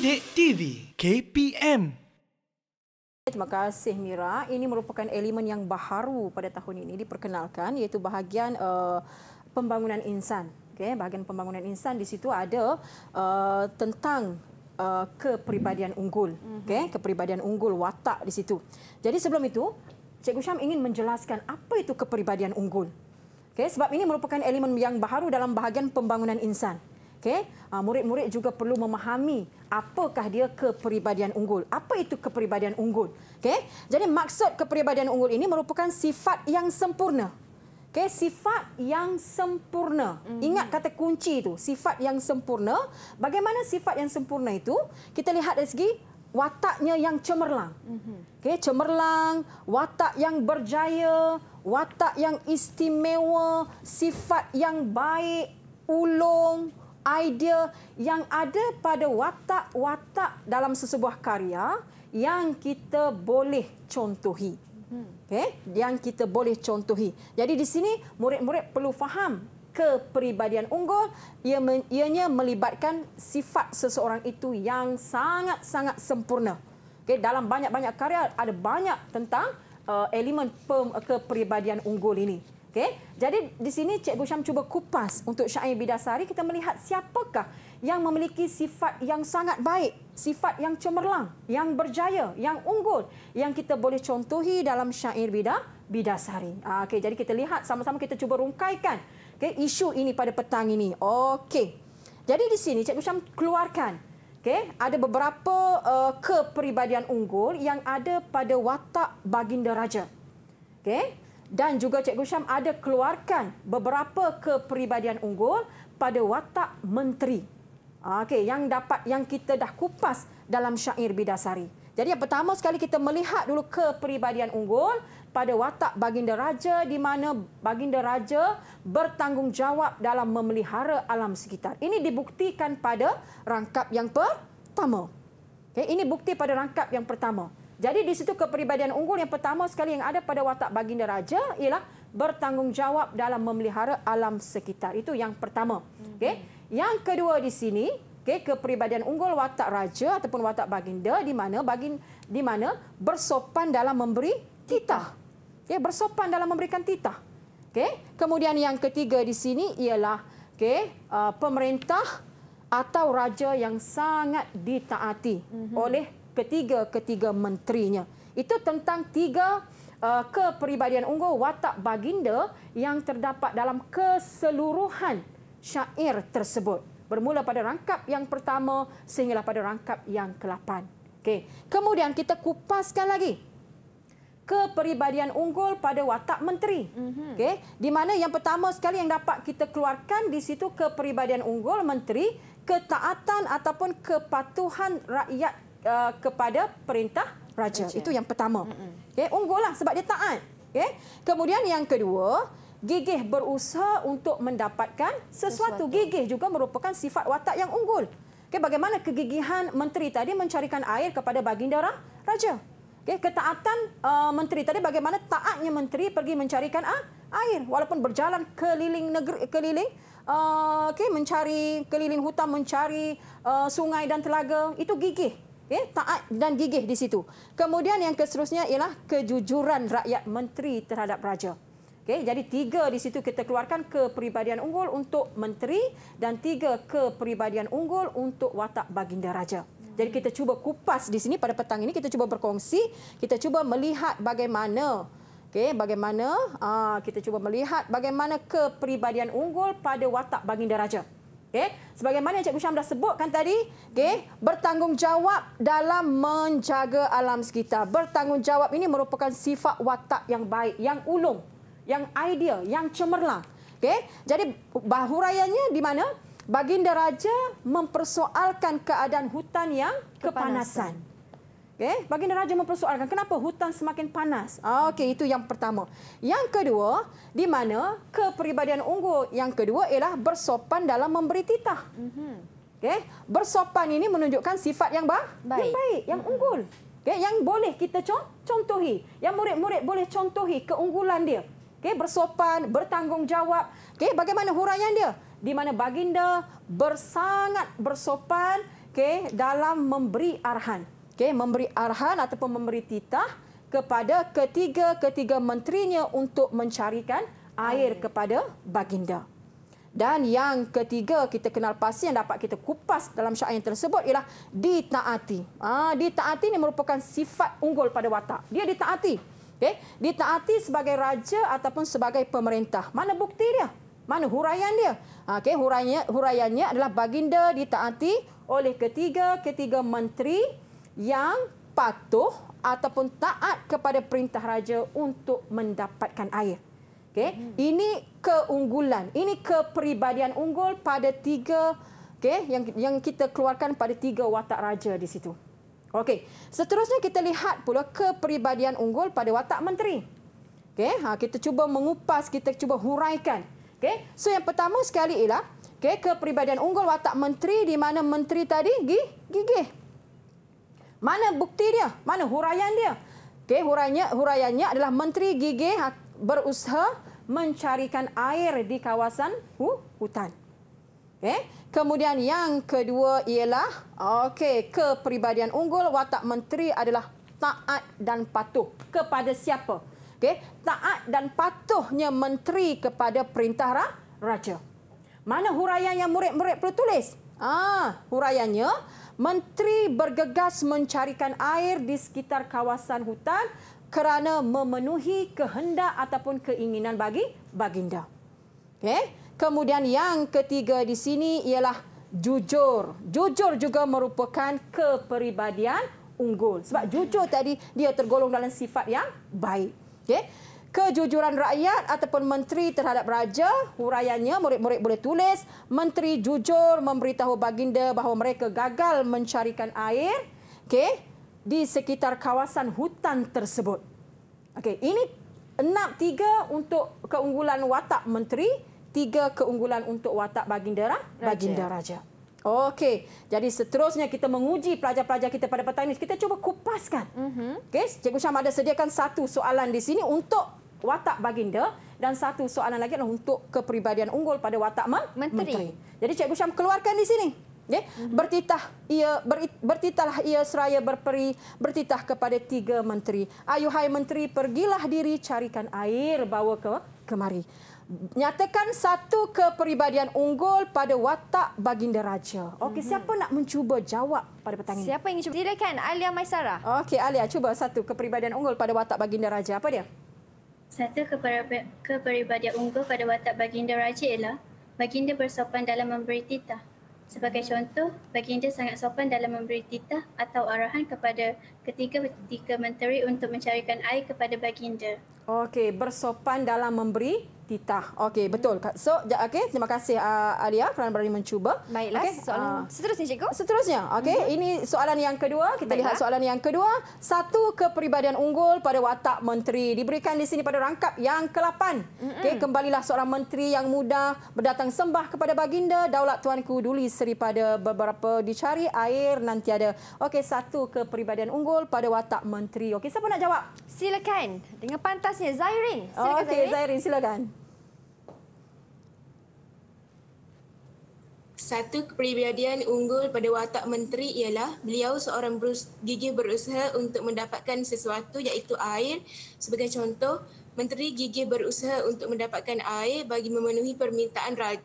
Didik TV KPM Terima kasih Mira. Ini merupakan elemen yang baharu pada tahun ini diperkenalkan iaitu bahagian uh, pembangunan insan. Okay, bahagian pembangunan insan di situ ada uh, tentang uh, kepribadian unggul. Okay, kepribadian unggul watak di situ. Jadi sebelum itu, Cikgu Syam ingin menjelaskan apa itu kepribadian unggul. Okay, sebab ini merupakan elemen yang baharu dalam bahagian pembangunan insan. Okay? Uh, murid-murid juga perlu memahami apakah dia kepribadian unggul. Apa itu kepribadian unggul? Okay? Jadi maksud kepribadian unggul ini merupakan sifat yang sempurna. Okay? Sifat yang sempurna. Mm-hmm. Ingat kata kunci itu, sifat yang sempurna. Bagaimana sifat yang sempurna itu? Kita lihat dari segi wataknya yang cemerlang. Mm-hmm. Okay? Cemerlang, watak yang berjaya, watak yang istimewa, sifat yang baik, ulung, idea yang ada pada watak-watak dalam sesebuah karya yang kita boleh contohi. Okay? Yang kita boleh contohi. Jadi di sini murid-murid perlu faham kepribadian unggul ia ianya melibatkan sifat seseorang itu yang sangat-sangat sempurna. Okay? Dalam banyak-banyak karya ada banyak tentang uh, elemen kepribadian unggul ini. Okay? Jadi di sini Cikgu Syam cuba kupas untuk syair bidasari kita melihat siapakah yang memiliki sifat yang sangat baik, sifat yang cemerlang, yang berjaya, yang unggul yang kita boleh contohi dalam syair bida bidasari. Ah, okay, jadi kita lihat sama-sama kita cuba rungkaikan okay, isu ini pada petang ini. Okey. Jadi di sini Cikgu Syam keluarkan okay, ada beberapa uh, kepribadian unggul yang ada pada watak baginda raja. Okay? Dan juga Cikgu Syam ada keluarkan beberapa kepribadian unggul pada watak menteri. Okey, yang dapat yang kita dah kupas dalam syair bidasari. Jadi yang pertama sekali kita melihat dulu kepribadian unggul pada watak baginda raja di mana baginda raja bertanggungjawab dalam memelihara alam sekitar. Ini dibuktikan pada rangkap yang pertama. Okay, ini bukti pada rangkap yang pertama. Jadi di situ kepribadian unggul yang pertama sekali yang ada pada watak baginda raja ialah bertanggungjawab dalam memelihara alam sekitar. Itu yang pertama. Okey. Yang kedua di sini, okey, kepribadian unggul watak raja ataupun watak baginda di mana bagin di mana bersopan dalam memberi titah. Okey, bersopan dalam memberikan titah. Okey. Kemudian yang ketiga di sini ialah okey, uh, pemerintah atau raja yang sangat ditaati mm-hmm. oleh ketiga-ketiga menterinya. Itu tentang tiga uh, kepribadian unggul watak baginda yang terdapat dalam keseluruhan syair tersebut. Bermula pada rangkap yang pertama sehinggalah pada rangkap yang ke-8. Okay. Kemudian kita kupaskan lagi kepribadian unggul pada watak menteri. Mm-hmm. Okay. Di mana yang pertama sekali yang dapat kita keluarkan di situ kepribadian unggul menteri, ketaatan ataupun kepatuhan rakyat uh, kepada perintah raja. raja. Itu yang pertama. Okey, unggullah sebab dia taat. Okey. Kemudian yang kedua, gigih berusaha untuk mendapatkan sesuatu. sesuatu. Gigih juga merupakan sifat watak yang unggul. Okey, bagaimana kegigihan menteri tadi mencarikan air kepada baginda raja? Okey, ketaatan uh, menteri tadi bagaimana taatnya menteri pergi mencarikan uh, air walaupun berjalan keliling negeri keliling uh, okey mencari keliling hutan mencari uh, sungai dan telaga itu gigih okay, taat dan gigih di situ. Kemudian yang seterusnya ialah kejujuran rakyat menteri terhadap raja. Okay, jadi tiga di situ kita keluarkan kepribadian unggul untuk menteri dan tiga kepribadian unggul untuk watak baginda raja. Jadi kita cuba kupas di sini pada petang ini kita cuba berkongsi, kita cuba melihat bagaimana okay, bagaimana aa, ah, kita cuba melihat bagaimana kepribadian unggul pada watak baginda raja. Okay. Sebagaimana yang Cikgu Syam dah sebutkan tadi, okay, bertanggungjawab dalam menjaga alam sekitar. Bertanggungjawab ini merupakan sifat watak yang baik, yang ulung, yang ideal, yang cemerlang. Okay. Jadi bahuraiannya di mana? Baginda Raja mempersoalkan keadaan hutan yang kepanasan. kepanasan. Okay. Baginda Raja mempersoalkan kenapa hutan semakin panas. Okey, itu yang pertama. Yang kedua, di mana kepribadian unggul yang kedua ialah bersopan dalam memberi titah. Mm-hmm. Okay. Bersopan ini menunjukkan sifat yang baik, yang, baik, yang mm-hmm. unggul. Okay. Yang boleh kita contohi. Yang murid-murid boleh contohi keunggulan dia. Okay. Bersopan, bertanggungjawab. Okay. Bagaimana huraian dia? Di mana baginda bersangat bersopan okey dalam memberi arahan okey memberi arahan ataupun memberi titah kepada ketiga-ketiga menterinya untuk mencarikan air kepada baginda. Dan yang ketiga kita kenal pasti yang dapat kita kupas dalam syair yang tersebut ialah ditaati. Ah, ditaati ini merupakan sifat unggul pada watak. Dia ditaati. Okay? Ditaati sebagai raja ataupun sebagai pemerintah. Mana bukti dia? Mana huraian dia? Ah, okay, huraiannya, huraiannya adalah baginda ditaati oleh ketiga-ketiga menteri yang patuh ataupun taat kepada perintah raja untuk mendapatkan air. Okay. Hmm. Ini keunggulan, ini kepribadian unggul pada tiga okay, yang yang kita keluarkan pada tiga watak raja di situ. Okey, seterusnya kita lihat pula kepribadian unggul pada watak menteri. Okey, ha, kita cuba mengupas, kita cuba huraikan. Okey, so yang pertama sekali ialah okay, kepribadian unggul watak menteri di mana menteri tadi gigih. Mana bukti dia? Mana huraian dia? Okey, huraiannya huraiannya adalah menteri gigih ha, berusaha mencarikan air di kawasan hu, hutan. Okay. Kemudian yang kedua ialah okey kepribadian unggul watak menteri adalah taat dan patuh kepada siapa? Okey, taat dan patuhnya menteri kepada perintah raja. Mana huraian yang murid-murid perlu tulis? Ah, huraiannya menteri bergegas mencarikan air di sekitar kawasan hutan kerana memenuhi kehendak ataupun keinginan bagi baginda. Okay. Kemudian yang ketiga di sini ialah jujur. Jujur juga merupakan kepribadian unggul. Sebab jujur tadi dia tergolong dalam sifat yang baik. Okay. Kejujuran rakyat ataupun menteri terhadap raja, huraiannya murid-murid boleh tulis, menteri jujur memberitahu baginda bahawa mereka gagal mencarikan air. Okay di sekitar kawasan hutan tersebut. Okey, ini enam tiga untuk keunggulan watak menteri, tiga keunggulan untuk watak baginda raja. baginda raja. Okey, jadi seterusnya kita menguji pelajar-pelajar kita pada petang ini. Kita cuba kupaskan. Mm-hmm. Okey, Cikgu Syam ada sediakan satu soalan di sini untuk watak baginda dan satu soalan lagi adalah untuk kepribadian unggul pada watak menteri. menteri. Jadi Cikgu Syam keluarkan di sini. Okay? Mm-hmm. Bertitah ia ber, bertitahlah ia seraya berperi bertitah kepada tiga menteri. Ayuhai menteri pergilah diri carikan air bawa ke kemari. Nyatakan satu kepribadian unggul pada watak baginda raja. Okey, mm-hmm. siapa nak mencuba jawab pada petang ini? Siapa ingin cuba? Silakan Alia Maisara. Okey, Alia cuba satu kepribadian unggul pada watak baginda raja. Apa dia? Satu kepribadian unggul pada watak baginda raja ialah baginda bersopan dalam memberi titah. Sebagai contoh, baginda sangat sopan dalam memberi titah atau arahan kepada ketiga-tiga menteri untuk mencarikan air kepada baginda. Okey, bersopan dalam memberi titah. Okey, betul. So, okey, terima kasih uh, Alia kerana berani mencuba. Baiklah, okay. soalan uh, seterusnya cikgu. Seterusnya, okey. Mm-hmm. Ini soalan yang kedua. Kita Baiklah. lihat soalan yang kedua. Satu kepribadian unggul pada watak menteri diberikan di sini pada rangkap yang ke-8. Mm-hmm. Okey, kembalilah seorang menteri yang muda berdatang sembah kepada baginda, daulat tuanku duli seri pada beberapa dicari air nanti ada. Okey, satu kepribadian unggul pada watak menteri. Okey, siapa nak jawab? Silakan. Dengan pantasnya Zairin. Silakan Okey, Zairin silakan. Satu kepribadian unggul pada watak menteri ialah beliau seorang berus- gigih berusaha untuk mendapatkan sesuatu iaitu air. Sebagai contoh, menteri gigih berusaha untuk mendapatkan air bagi memenuhi permintaan raja.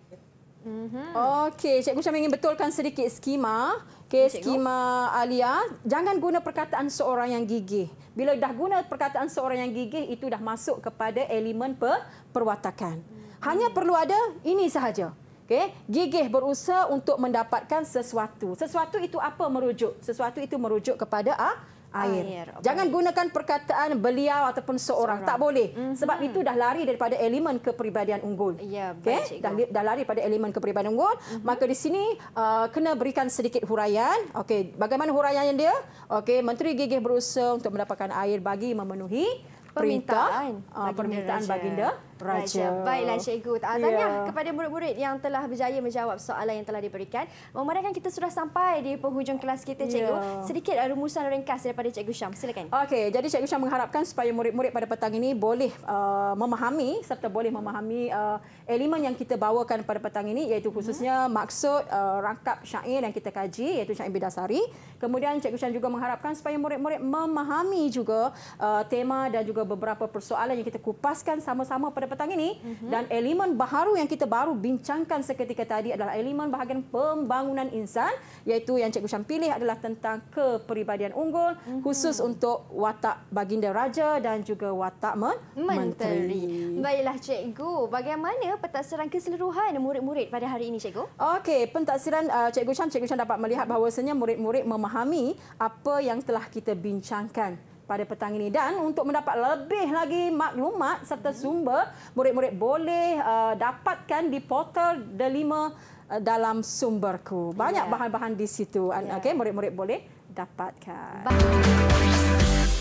Mm-hmm. Okey, Cikgu Syam ingin betulkan sedikit skema. Okay, skema Alia, jangan guna perkataan seorang yang gigih. Bila dah guna perkataan seorang yang gigih, itu dah masuk kepada elemen per- perwatakan. Hanya perlu ada ini sahaja. Okay. Gigih berusaha untuk mendapatkan sesuatu. Sesuatu itu apa merujuk? Sesuatu itu merujuk kepada ah, air. air. Jangan gunakan perkataan beliau ataupun seorang. seorang. Tak boleh. Mm-hmm. Sebab itu dah lari daripada elemen kepribadian unggul. Ya, okay? dah, dah lari daripada elemen kepribadian unggul. Mm-hmm. Maka di sini uh, kena berikan sedikit huraian. Okey, bagaimana huraiannya dia? Okey, Menteri Gigih berusaha untuk mendapatkan air bagi memenuhi perintah permintaan, uh, permintaan baginda raja. Baiklah cikgu. Tak Ya. tanya kepada murid-murid yang telah berjaya menjawab soalan yang telah diberikan. Memandangkan kita sudah sampai di penghujung kelas kita cikgu. Ya. Sedikit rumusan ringkas daripada cikgu Syam. Silakan. Okey, jadi Cikgu Syah mengharapkan supaya murid-murid pada petang ini boleh uh, memahami serta boleh memahami uh, elemen yang kita bawakan pada petang ini iaitu khususnya maksud uh, rangkap syair yang kita kaji iaitu syair bidasari. Kemudian Cikgu Syah juga mengharapkan supaya murid-murid memahami juga uh, tema dan juga beberapa persoalan yang kita kupaskan sama-sama pada petang ini dan elemen baharu yang kita baru bincangkan seketika tadi adalah elemen bahagian pembangunan insan iaitu yang Cikgu Syam pilih adalah tentang kepribadian unggul khusus untuk watak baginda raja dan juga watak men- Menteri. Baiklah cikgu. Bagaimana pentafsiran keseluruhan murid-murid pada hari ini cikgu? Okey, pentafsiran uh, Cikgu Syam, Cikgu Syam dapat melihat bahawasanya murid-murid memahami apa yang telah kita bincangkan pada petang ini dan untuk mendapat lebih lagi maklumat serta sumber murid-murid boleh uh, dapatkan di portal Delima uh, dalam sumberku. Banyak Ya. bahan-bahan di situ. Ya. Okey, murid-murid boleh dapatkan.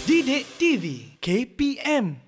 Didik TV KPM